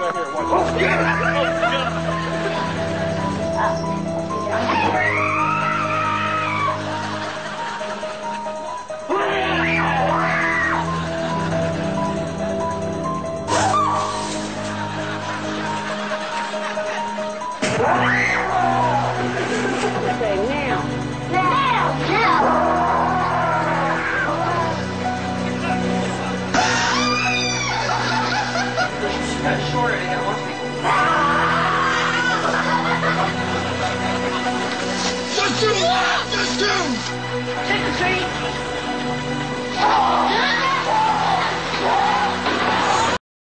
Right here, watch. out Say now. Now. Now. Just do it! Just do